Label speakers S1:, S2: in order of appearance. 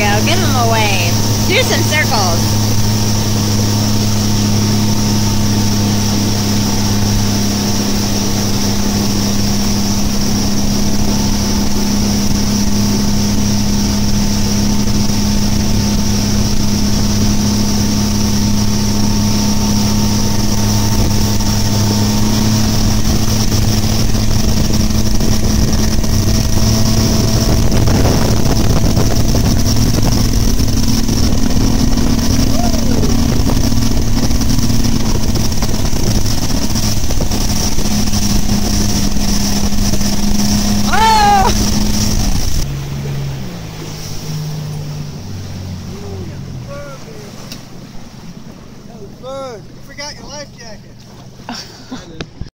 S1: go. Give him a wave. Do some circles.
S2: Fun. You forgot your life jacket.